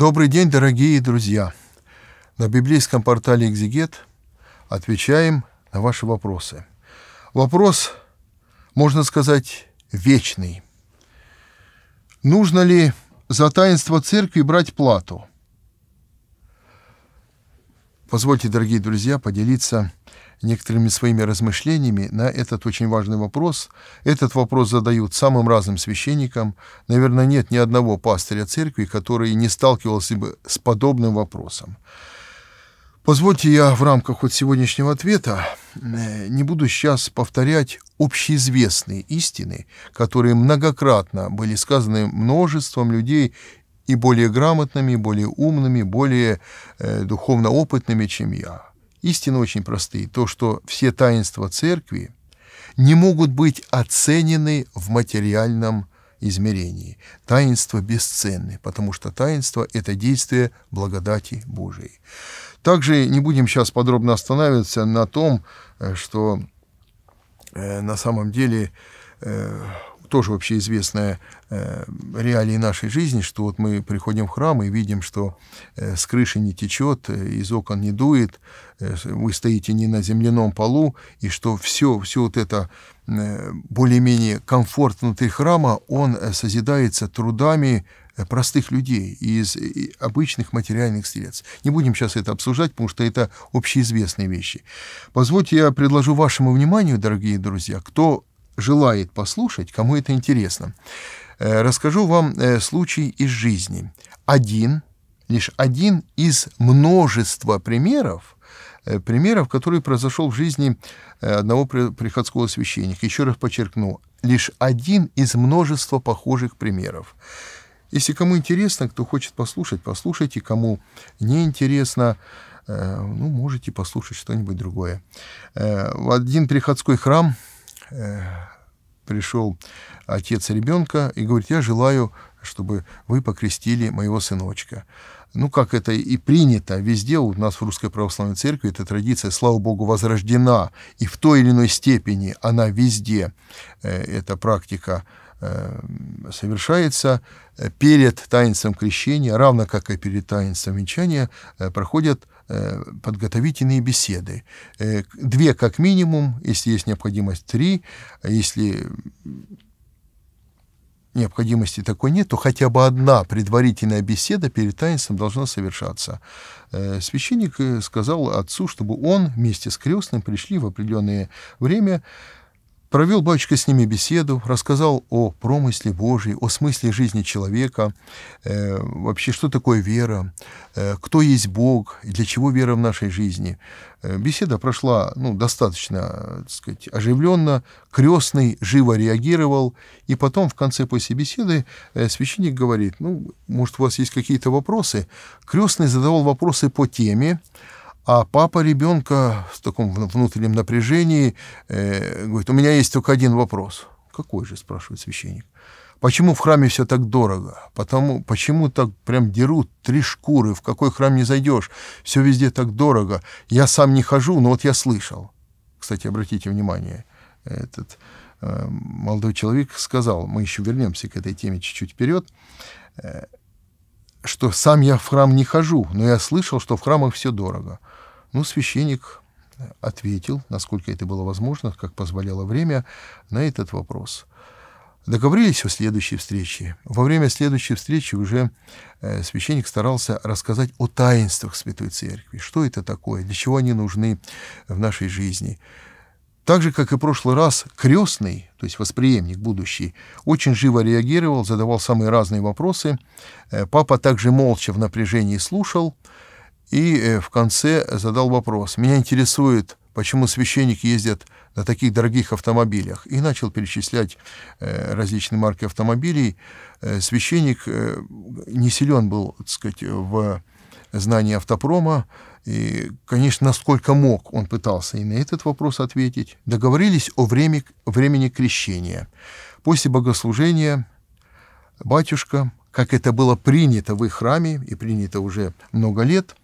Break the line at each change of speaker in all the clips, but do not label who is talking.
Добрый день, дорогие друзья! На библейском портале «Экзегет» отвечаем на ваши вопросы. Вопрос, можно сказать, вечный. Нужно ли за таинство церкви брать плату? Позвольте, дорогие друзья, поделиться некоторыми своими размышлениями на этот очень важный вопрос. Этот вопрос задают самым разным священникам. Наверное, нет ни одного пастыря церкви, который не сталкивался бы с подобным вопросом. Позвольте я в рамках вот сегодняшнего ответа э, не буду сейчас повторять общеизвестные истины, которые многократно были сказаны множеством людей и более грамотными, более умными, более э, духовно опытными, чем я. Истины очень простые. То, что все таинства церкви не могут быть оценены в материальном измерении. Таинства бесценны, потому что таинство — это действие благодати Божией. Также не будем сейчас подробно останавливаться на том, э, что э, на самом деле э, тоже вообще известная э, реалии нашей жизни, что вот мы приходим в храм и видим, что э, с крыши не течет, э, из окон не дует, э, вы стоите не на земляном полу, и что все, все вот это э, более-менее комфорт внутри храма, он э, созидается трудами э, простых людей из обычных материальных средств. Не будем сейчас это обсуждать, потому что это общеизвестные вещи. Позвольте я предложу вашему вниманию, дорогие друзья, кто желает послушать, кому это интересно, э, расскажу вам э, случай из жизни. Один, лишь один из множества примеров, э, примеров, который произошел в жизни одного приходского священника. Еще раз подчеркну, лишь один из множества похожих примеров. Если кому интересно, кто хочет послушать, послушайте. Кому не интересно, ну, можете послушать что-нибудь другое. В один приходской храм пришел отец ребенка и говорит, я желаю, чтобы вы покрестили моего сыночка. Ну, как это и принято везде, у нас в Русской Православной Церкви эта традиция, слава Богу, возрождена, и в той или иной степени она везде, э, эта практика э, совершается перед таинством крещения, равно как и перед таинством венчания, э, проходят подготовительные беседы. Э, две как минимум, если есть необходимость, три. Если необходимости такой нет, то хотя бы одна предварительная беседа перед таинством должна совершаться. Э, священник сказал отцу, чтобы он вместе с крестным пришли в определенное время Провел батюшка с ними беседу, рассказал о промысле Божьей, о смысле жизни человека, э, вообще, что такое вера, э, кто есть Бог, и для чего вера в нашей жизни. Э, беседа прошла ну, достаточно так сказать, оживленно, крестный живо реагировал, и потом в конце после беседы э, священник говорит, ну, может, у вас есть какие-то вопросы. Крестный задавал вопросы по теме, а папа ребенка в таком внутреннем напряжении э, говорит, у меня есть только один вопрос. Какой же, спрашивает священник. Почему в храме все так дорого? Потому, почему так прям дерут три шкуры? В какой храм не зайдешь? Все везде так дорого. Я сам не хожу, но вот я слышал. Кстати, обратите внимание, этот э, молодой человек сказал, мы еще вернемся к этой теме чуть-чуть вперед, э, что сам я в храм не хожу, но я слышал, что в храмах все дорого. Ну, священник ответил, насколько это было возможно, как позволяло время, на этот вопрос. Договорились о следующей встрече. Во время следующей встречи уже э, священник старался рассказать о таинствах Святой Церкви. Что это такое, для чего они нужны в нашей жизни. Так же, как и в прошлый раз, крестный, то есть восприемник будущий, очень живо реагировал, задавал самые разные вопросы. Э, папа также молча в напряжении слушал, и э, в конце задал вопрос. Меня интересует, почему священники ездят на таких дорогих автомобилях. И начал перечислять э, различные марки автомобилей. Э, священник не силен был, так сказать, в знании автопрома. И, конечно, насколько мог, он пытался и на этот вопрос ответить. Договорились о времени, времени крещения. После богослужения батюшка, как это было принято в их храме и принято уже много лет,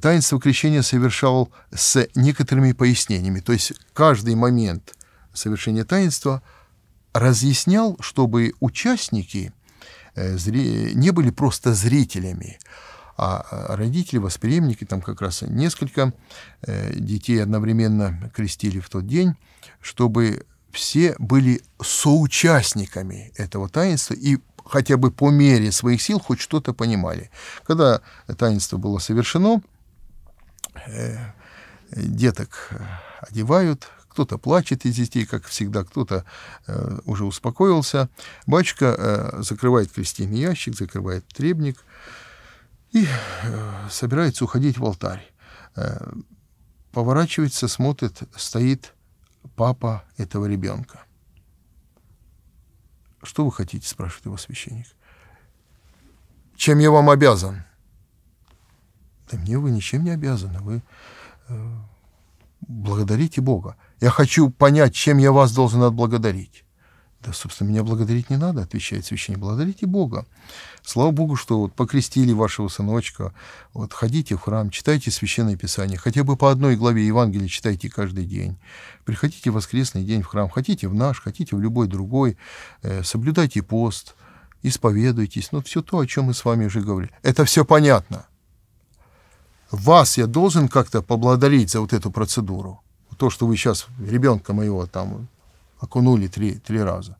таинство крещения совершал с некоторыми пояснениями. То есть каждый момент совершения таинства разъяснял, чтобы участники э, не были просто зрителями, а родители, восприемники, там как раз несколько э, детей одновременно крестили в тот день, чтобы все были соучастниками этого таинства и хотя бы по мере своих сил хоть что-то понимали. Когда таинство было совершено, э, деток одевают, кто-то плачет из детей, как всегда, кто-то э, уже успокоился. Батюшка э, закрывает крестильный ящик, закрывает требник и э, собирается уходить в алтарь. Э, поворачивается, смотрит, стоит папа этого ребенка. Что вы хотите, спрашивает его священник. Чем я вам обязан? Да мне вы ничем не обязаны. Вы э, благодарите Бога. Я хочу понять, чем я вас должен отблагодарить. Да, собственно, меня благодарить не надо, отвечает священник. Благодарите Бога. Слава Богу, что вот покрестили вашего сыночка. Вот ходите в храм, читайте Священное Писание. Хотя бы по одной главе Евангелия читайте каждый день. Приходите в воскресный день в храм. Хотите в наш, хотите в любой другой. Э, соблюдайте пост, исповедуйтесь. Ну, все то, о чем мы с вами уже говорили. Это все понятно. Вас я должен как-то поблагодарить за вот эту процедуру. То, что вы сейчас ребенка моего там окунули три, три раза.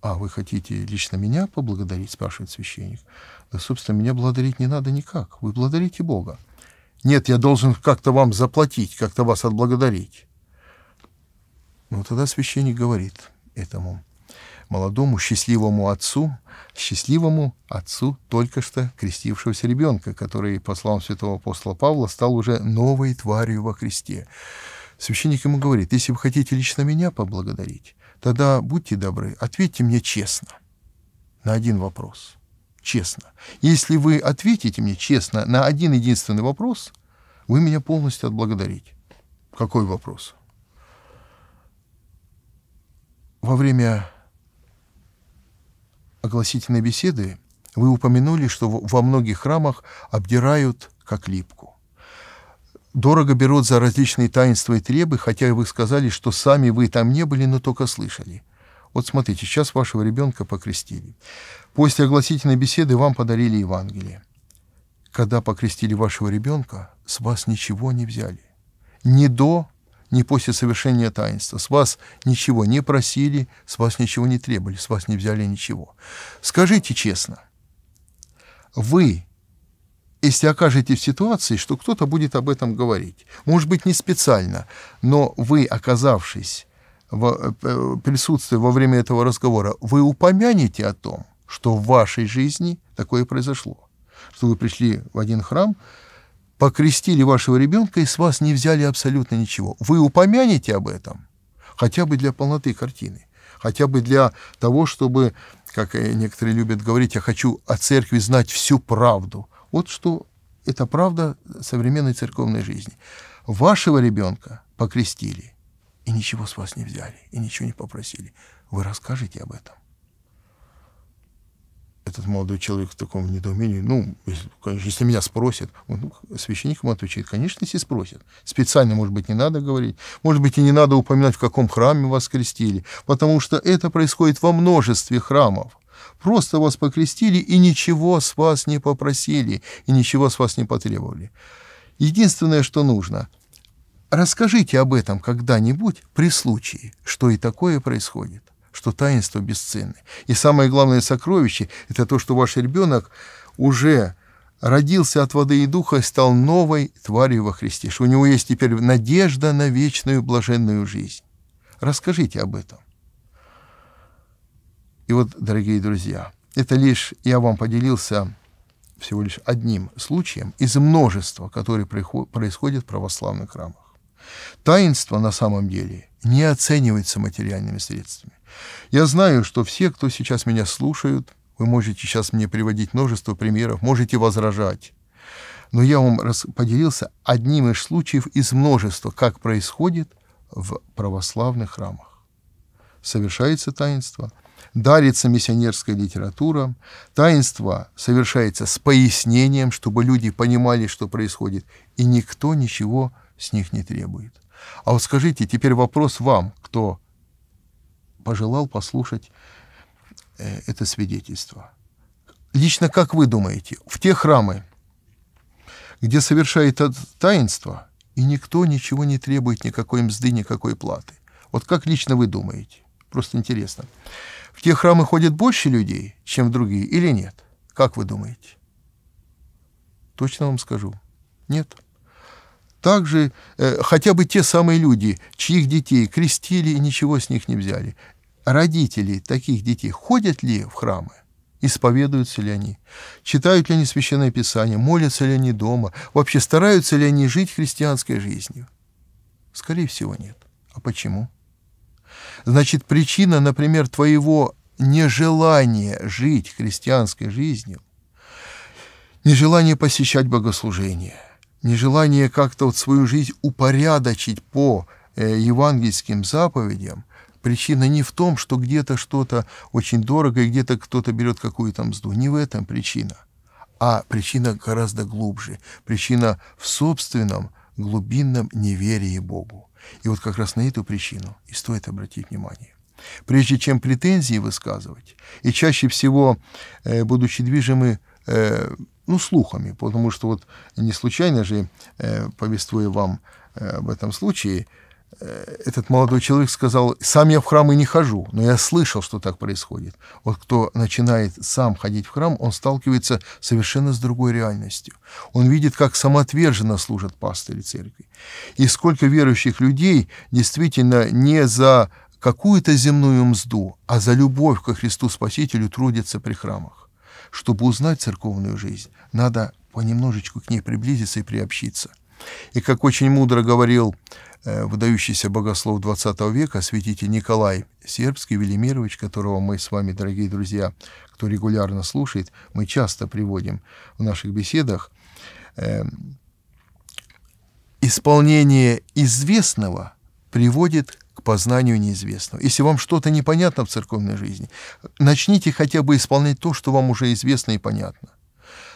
А вы хотите лично меня поблагодарить, спрашивает священник. Да, собственно, меня благодарить не надо никак. Вы благодарите Бога. Нет, я должен как-то вам заплатить, как-то вас отблагодарить. Ну, тогда священник говорит этому молодому счастливому отцу, счастливому отцу только что крестившегося ребенка, который, по словам святого апостола Павла, стал уже новой тварью во Христе. Священник ему говорит, если вы хотите лично меня поблагодарить, тогда будьте добры, ответьте мне честно на один вопрос. Честно. Если вы ответите мне честно на один единственный вопрос, вы меня полностью отблагодарите. Какой вопрос? Во время огласительной беседы вы упомянули, что во многих храмах обдирают как липку дорого берут за различные таинства и требы, хотя вы сказали, что сами вы там не были, но только слышали. Вот смотрите, сейчас вашего ребенка покрестили. После огласительной беседы вам подарили Евангелие. Когда покрестили вашего ребенка, с вас ничего не взяли. Ни до, ни после совершения таинства. С вас ничего не просили, с вас ничего не требовали, с вас не взяли ничего. Скажите честно, вы если окажетесь в ситуации, что кто-то будет об этом говорить. Может быть, не специально, но вы, оказавшись в э, присутствии во время этого разговора, вы упомянете о том, что в вашей жизни такое произошло. Что вы пришли в один храм, покрестили вашего ребенка и с вас не взяли абсолютно ничего. Вы упомянете об этом, хотя бы для полноты картины, хотя бы для того, чтобы, как некоторые любят говорить, я хочу о церкви знать всю правду, вот что это правда современной церковной жизни. Вашего ребенка покрестили, и ничего с вас не взяли, и ничего не попросили. Вы расскажете об этом. Этот молодой человек в таком недоумении, ну, если, конечно, если меня спросят, ну, священник ему отвечает, конечно, если спросят. Специально, может быть, не надо говорить, может быть, и не надо упоминать, в каком храме вас крестили, потому что это происходит во множестве храмов. Просто вас покрестили и ничего с вас не попросили, и ничего с вас не потребовали. Единственное, что нужно, расскажите об этом когда-нибудь при случае, что и такое происходит, что таинство бесценны. И самое главное сокровище – это то, что ваш ребенок уже родился от воды и духа и стал новой тварью во Христе, что у него есть теперь надежда на вечную блаженную жизнь. Расскажите об этом. И вот, дорогие друзья, это лишь я вам поделился всего лишь одним случаем из множества, которые происходят в православных храмах. Таинство на самом деле не оценивается материальными средствами. Я знаю, что все, кто сейчас меня слушают, вы можете сейчас мне приводить множество примеров, можете возражать. Но я вам поделился одним из случаев из множества, как происходит в православных храмах. Совершается таинство – дарится миссионерская литература, таинство совершается с пояснением, чтобы люди понимали, что происходит, и никто ничего с них не требует. А вот скажите, теперь вопрос вам, кто пожелал послушать э, это свидетельство. Лично как вы думаете, в те храмы, где совершает таинство, и никто ничего не требует, никакой мзды, никакой платы. Вот как лично вы думаете? Просто интересно. В те храмы ходят больше людей, чем в другие, или нет? Как вы думаете? Точно вам скажу. Нет. Также э, хотя бы те самые люди, чьих детей крестили и ничего с них не взяли, родители таких детей ходят ли в храмы? Исповедуются ли они? Читают ли они Священное Писание? Молятся ли они дома? Вообще стараются ли они жить христианской жизнью? Скорее всего, нет. А почему? Значит, причина, например, твоего нежелания жить христианской жизнью, нежелание посещать богослужения, нежелание как-то вот свою жизнь упорядочить по э, евангельским заповедям, причина не в том, что где-то что-то очень дорого и где-то кто-то берет какую-то мзду. Не в этом причина. А причина гораздо глубже. Причина в собственном глубинном неверии Богу. И вот как раз на эту причину и стоит обратить внимание. Прежде чем претензии высказывать, и чаще всего, э, будучи движимы э, ну, слухами, потому что вот не случайно же, э, повествуя вам э, об этом случае, этот молодой человек сказал, сам я в храм и не хожу, но я слышал, что так происходит. Вот кто начинает сам ходить в храм, он сталкивается совершенно с другой реальностью. Он видит, как самоотверженно служат пастыри церкви. И сколько верующих людей действительно не за какую-то земную мзду, а за любовь ко Христу Спасителю трудятся при храмах. Чтобы узнать церковную жизнь, надо понемножечку к ней приблизиться и приобщиться. И как очень мудро говорил выдающийся богослов XX века, святитель Николай Сербский Велимирович, которого мы с вами, дорогие друзья, кто регулярно слушает, мы часто приводим в наших беседах, э, исполнение известного приводит к познанию неизвестного. Если вам что-то непонятно в церковной жизни, начните хотя бы исполнять то, что вам уже известно и понятно.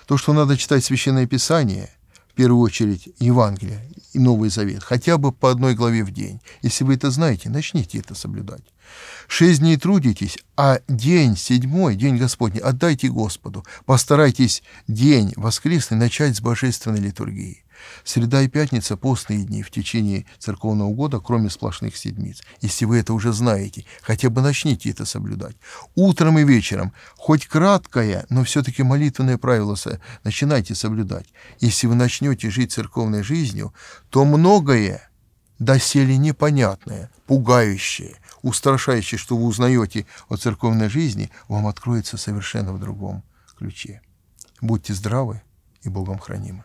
То, что надо читать Священное Писание, в первую очередь Евангелие и Новый Завет, хотя бы по одной главе в день. Если вы это знаете, начните это соблюдать. Шесть дней трудитесь, а день седьмой, день Господний, отдайте Господу. Постарайтесь день воскресный начать с божественной литургии. Среда и пятница – постные дни в течение церковного года, кроме сплошных седмиц. Если вы это уже знаете, хотя бы начните это соблюдать. Утром и вечером, хоть краткое, но все-таки молитвенное правило начинайте соблюдать. Если вы начнете жить церковной жизнью, то многое доселе непонятное, пугающее, устрашающее, что вы узнаете о церковной жизни, вам откроется совершенно в другом ключе. Будьте здравы и Богом хранимы.